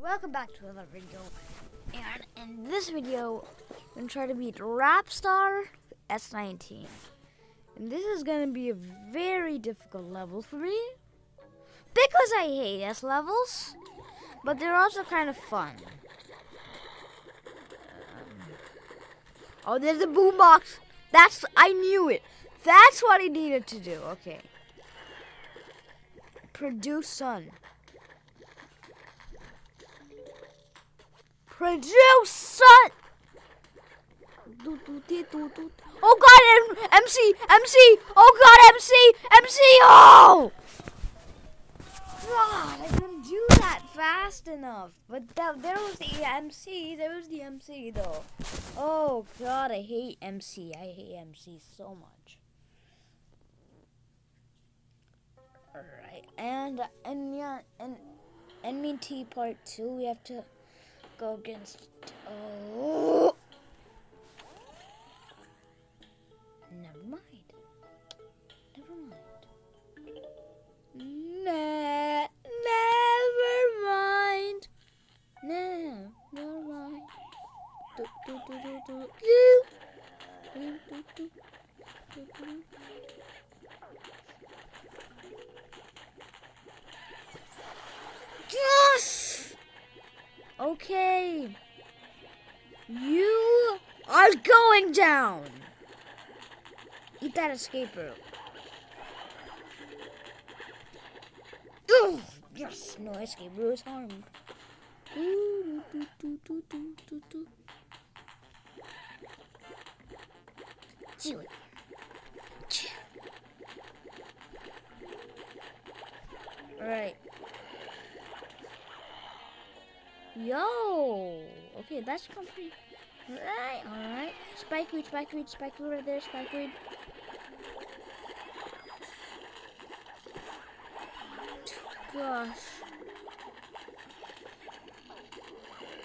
welcome back to another video. And in this video, I'm gonna try to beat Rapstar S19. And this is gonna be a very difficult level for me. Because I hate S levels. But they're also kind of fun. Um, oh, there's a boombox. That's, I knew it. That's what I needed to do. Okay. Produce sun. Produce sun. Oh God, MC, MC. Oh God, MC, MC. Oh. God, I couldn't do that fast enough. But there was the MC. There was the MC though. Oh God, I hate MC. I hate MC so much. Alright, and and yeah, and NMT part two, we have to go against. Oh, never mind. Never mind. Ne- never mind. Never mind. Do, do, do, do, do, do. Do, do, do, do. Yes! Okay. Are going down. Eat that escape rope. Ugh, yes, no escape route is harmed. Do it. Alright. Yo! Okay, that's complete. Alright, alright. Spike weed, spike weed, spike weed right there, spike weed. Gosh.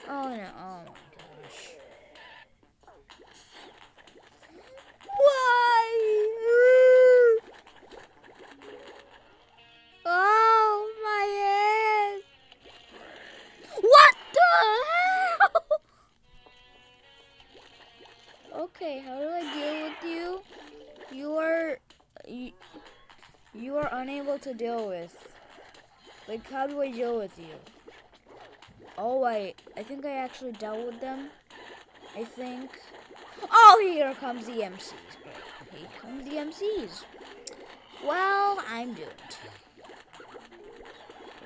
Oh no, oh how do I deal with you? Oh wait, I think I actually dealt with them. I think. Oh, here comes the MCs. Here comes the MCs. Well, I'm doomed.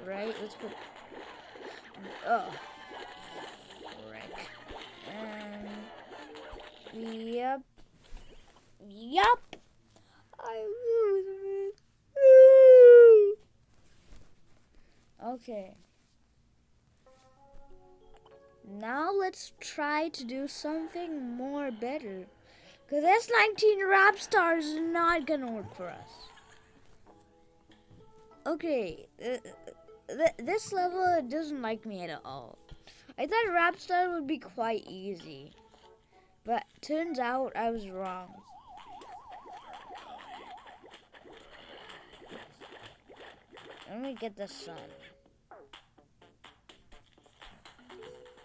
Right, let's put. Oh. Um. Yep. Yep. I lose it. Okay. Now let's try to do something more better. Because S19 rap Rapstar is not gonna work for us. Okay, uh, th this level doesn't like me at all. I thought rap Rapstar would be quite easy. But turns out I was wrong. Let me get the sun.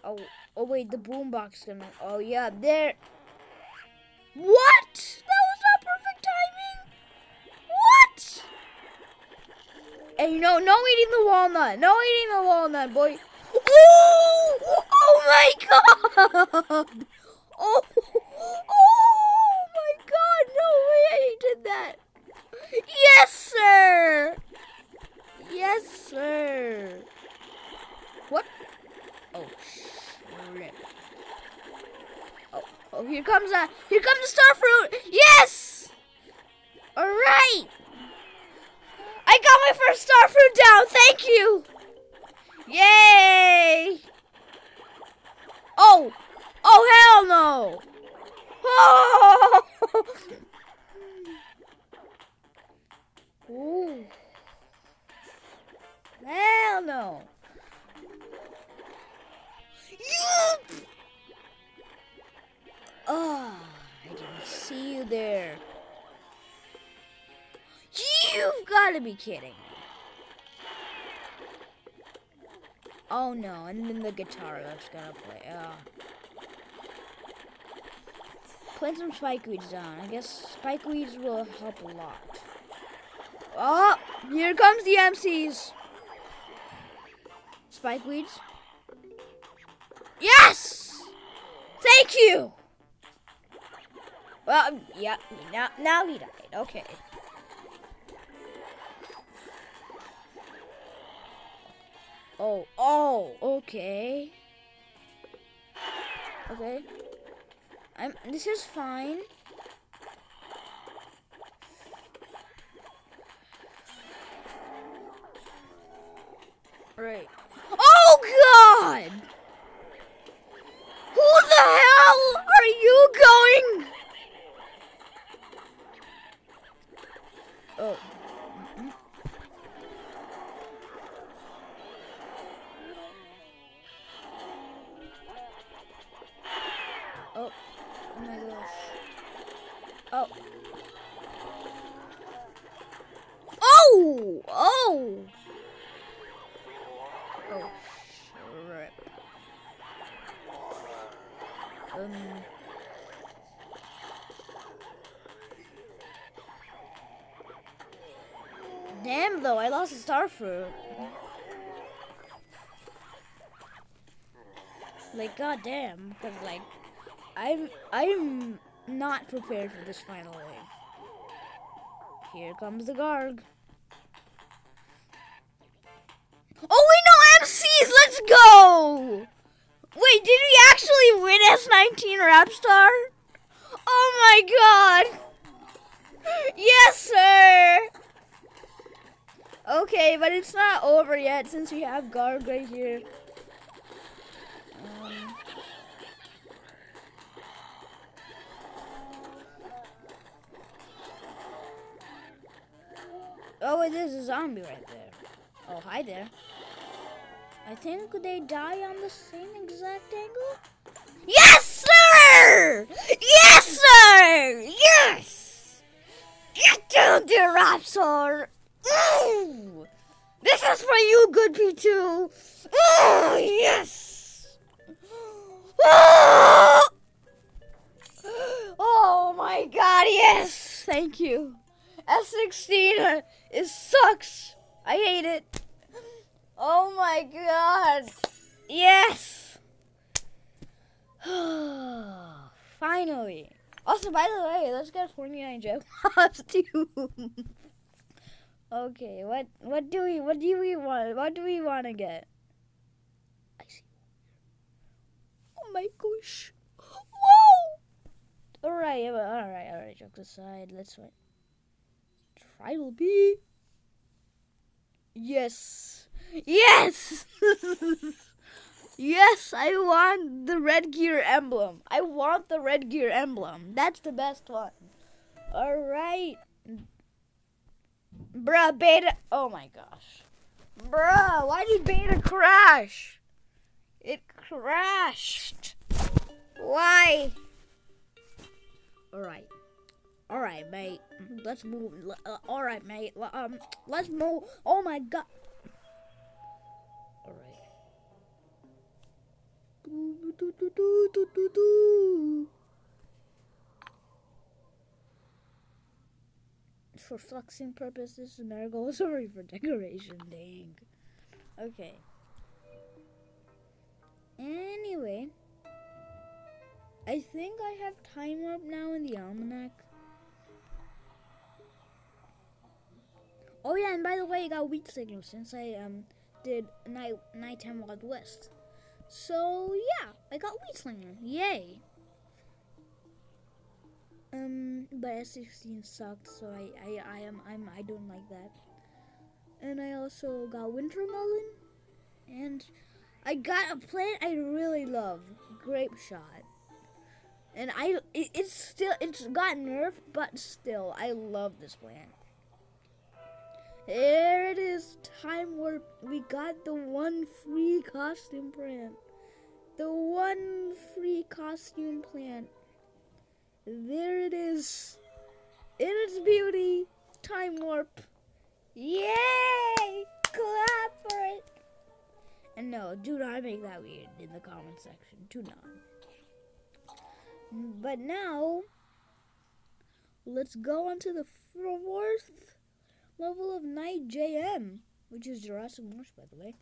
Oh, oh wait, the boombox gonna. Oh yeah, there. What? That was not perfect timing. What? Hey, no, no eating the walnut. No eating the walnut, boy. Oh! Oh my god! Oh! Oh my god! No way he did that. Yes, sir. Yes, sir. What? Oh, rip. Oh, oh, here comes a, here comes the star fruit. Yes! All right. I got my first star fruit down. Thank you. Yay! Oh, oh hell no! Oh! Ooh. Hell no! Oh, I didn't see you there. You've got to be kidding me. Oh no, and then the guitar that's gonna play. Ah. Oh. Put some spike weeds down. I guess spike weeds will help a lot. Oh, here comes the MCs. Spike weeds. Yes! Thank you! Well, yeah, now, now he died. Okay. Oh, oh, okay. Okay. I'm, this is fine. Right. Damn though, I lost a star fruit. Like goddamn, because like I'm I'm not prepared for this final wave. Here comes the Garg. Oh wait, no MCs. Let's go. Wait, did we actually win S19 Rapstar? Oh my god. Yes, sir. Okay, but it's not over yet since we have Garg right here. Um, oh, there's a zombie right there. Oh, hi there. I think they die on the same exact angle. Yes, sir! Yes, sir! Yes! Get down there, Rapstar! Ooh! This is for you, good P2! Oh, yes! Oh! oh my god, yes! Thank you. S16 uh, is sucks. I hate it. My god. Yes. Finally. Also, by the way, let's get 49 jackpots too. okay, what what do we what do we want? What do we want to get? I see. Oh my gosh. Whoa! All right, all right, all right. Jokes aside, let's wait. Tribal B. Yes. Yes! yes, I want the red gear emblem. I want the red gear emblem. That's the best one. Alright. Bruh, beta. Oh my gosh. Bruh, why did beta crash? It crashed. Why? Alright. Alright, mate. Let's move. Uh, Alright, mate. Um, let's move. Oh my god. For flexing purposes, marigold sorry for decoration. Dang. Okay. Anyway, I think I have time warp now in the almanac. Oh yeah, and by the way, I got weak signal since I um did night nighttime wild west. So yeah, I got Wheat Slinger. Yay! Um, but S16 sucked, so I, I, I am, I'm, I don't like that. And I also got Winter Melon, and I got a plant I really love, Grape Shot. And I, it, it's still, it's got nerfed, but still, I love this plant. There it is, Time Warp. We got the one free costume plant. The one free costume plant. There it is. In its beauty, Time Warp. Yay! Clap for it. And no, do not make that weird in the comment section. Do not. But now, let's go on to the fourth level of Night JM, which is Jurassic Marsh, by the way.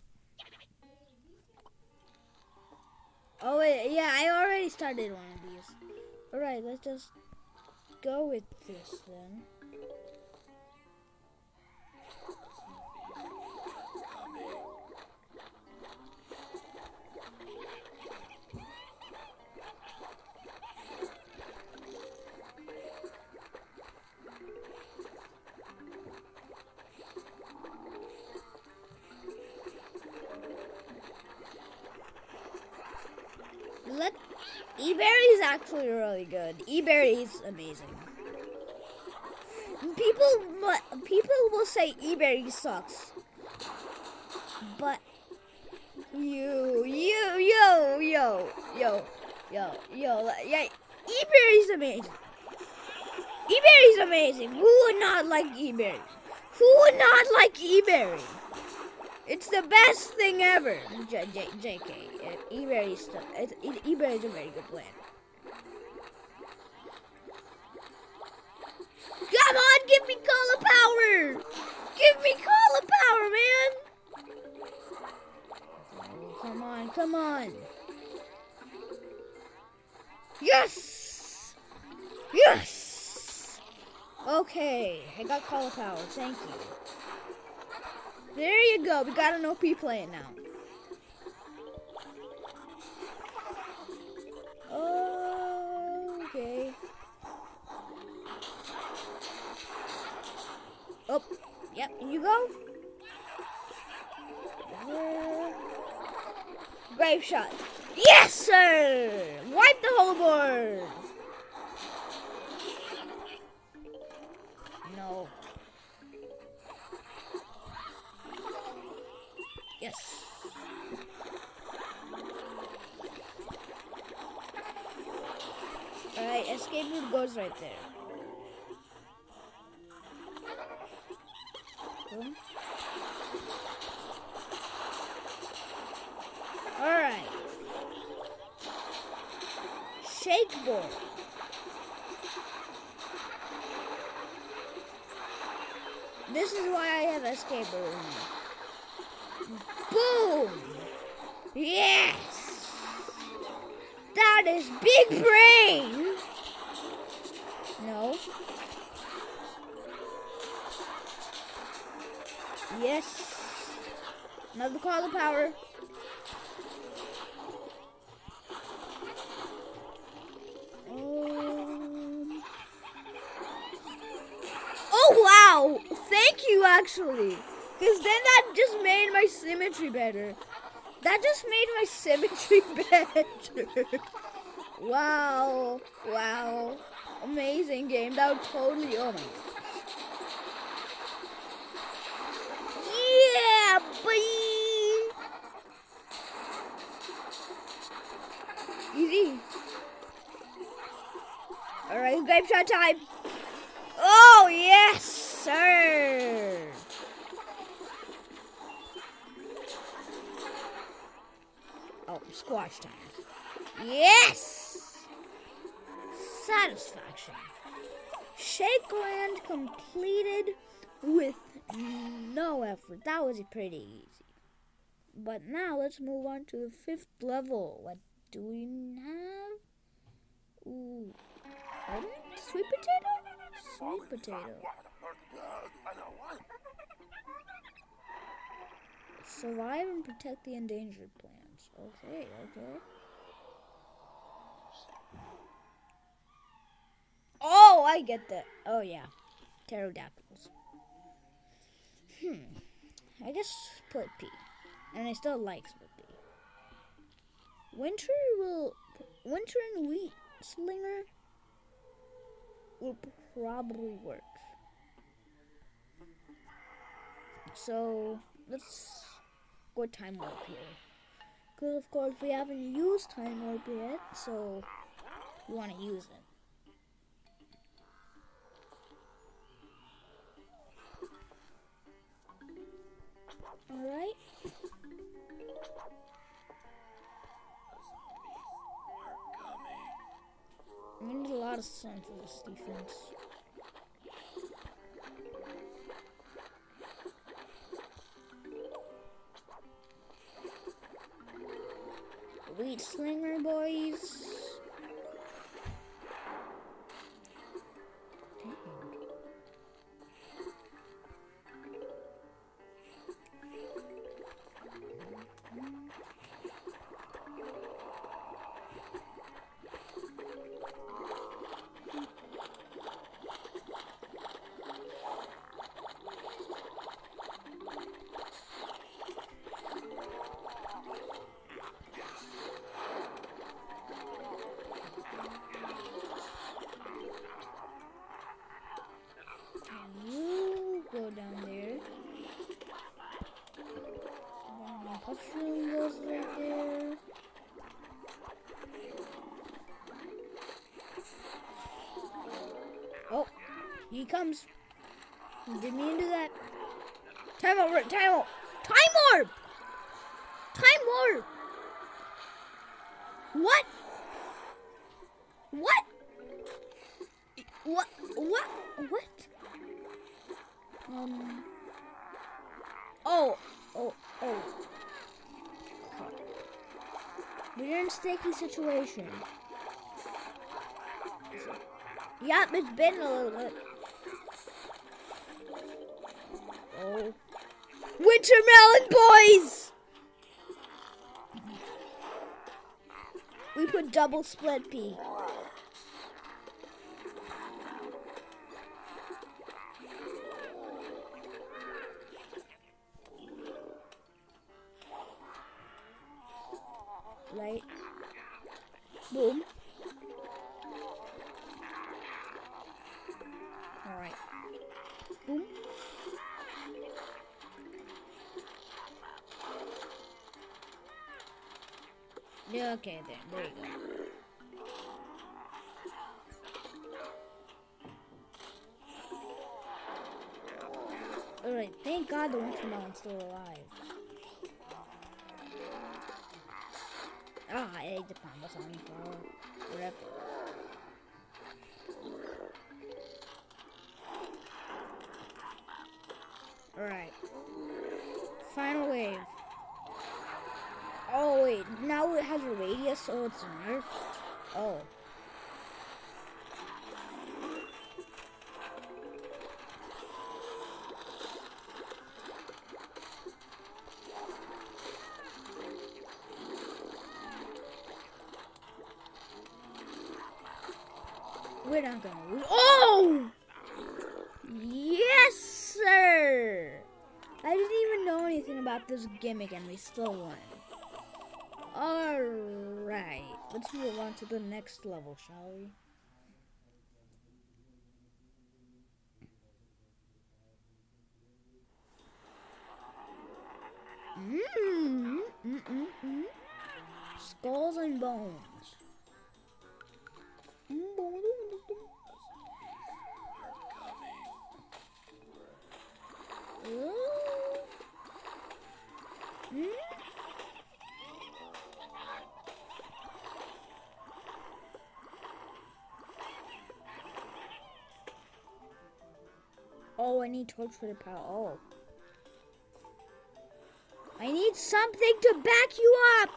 Oh, wait, yeah, I already started one of these. Alright, let's just go with this then. Actually really good. E-berry is amazing. People, people will say E-berry sucks, but you, you, yo, yo, yo, yo, yo, yeah, E-berry is amazing. E-berry is amazing. Who would not like E-berry? Who would not like E-berry? It's the best thing ever. J- J- JK. EBay is a very good plan. Give me color power! Give me color power, man! Oh, come on, come on. Yes! Yes! Okay, I got color power. Thank you. There you go. We got an OP playing now. Okay. Oh, yep. You go. Grape Shot. Yes, sir. Wipe the whole board. No. Yes. Alright, escape route goes right there. Alright. Shake board. This is why I have escape route. Boom! Yes! That is big brain! No. Yes. Another call of power. Um. Oh wow! Thank you actually. Because then that just made my symmetry better. That just made my symmetry better. wow. Wow. Amazing game. That would totally, oh my Yeah, boy. Easy. Alright, game shot time. Oh, yes, sir. Oh, squash time. Yes! Satisfaction. Shake land completed with no effort. That was pretty easy. But now let's move on to the fifth level. What do we have? Ooh. Sweet potato? Sweet potato. Survive and protect the endangered plants. Okay, okay. Oh, I get that. Oh, yeah. Pterodactyls. Hmm. I guess split pea. And I still like split pea. Winter will. Winter and wheat slinger will probably work. So, let's go time warp here. Because, of course, we haven't used time warp yet, so we want to use it. Alright. Lot of sense for this defense. Elite Slinger, boys. He comes. Didn't mean to do that. Time over, time out. Time warp! Time warp! What? What? What? What? What? Um. Oh. Oh. Oh. We're in a sticky situation. Yep, it's been a little bit. Oh. Wintermelon boys! We put double split pea. Right. Boom. Okay, there, there you go. Alright, thank God the Wintermelon's still alive. Ah, I ate the parmesan flour. Rip. Alright. Final wave. Oh wait, now it has a radius, so it's nerfed. Oh. We're not gonna lose. Oh! Yes, sir! I didn't even know anything about this gimmick and we still won. Let's move on to the next level, shall we? Mmm, mm, mm, mm. Skulls and bones. Ooh. Oh, I need torch for the power. Oh. I need something to back you up.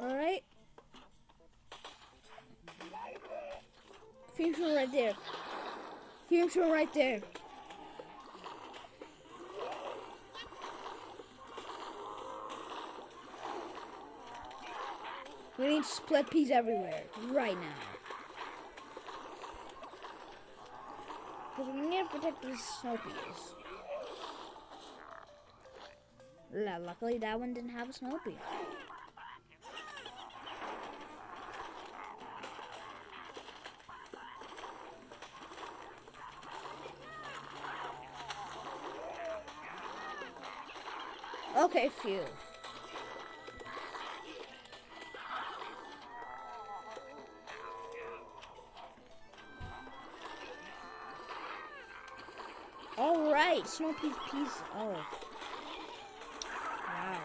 All right. Fusion right there. Fusion right there. We need split peas everywhere, right now. Because we need to protect these snow peas. Luckily, that one didn't have a snow pea. Okay, phew. small piece. Oh. Wow.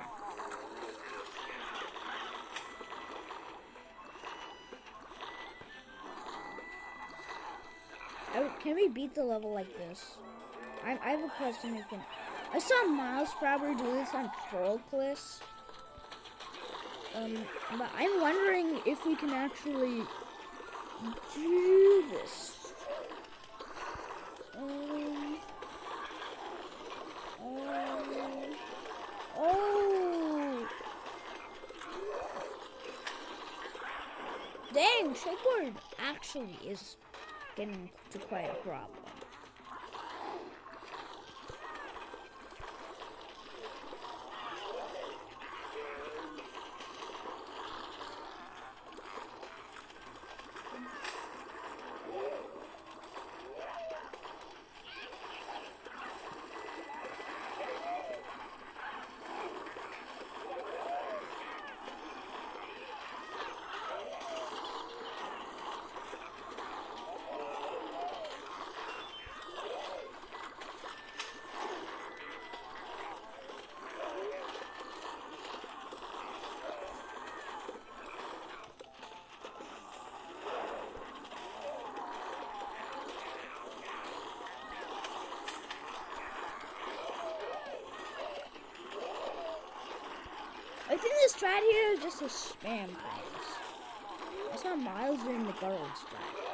Oh, can we beat the level like this? I, I have a question. Can, I saw Miles Frabber do this on Troll Um, but I'm wondering if we can actually do this. Um, oh. Dang, Shakeboard actually is getting to quite a problem. Think this strat here is just a spam place. I saw Miles doing the guard strat.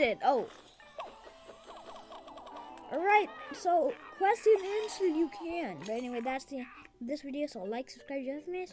Beat it. Oh. Alright, so question answer you can. But anyway, that's the end this video. So like, subscribe, join us.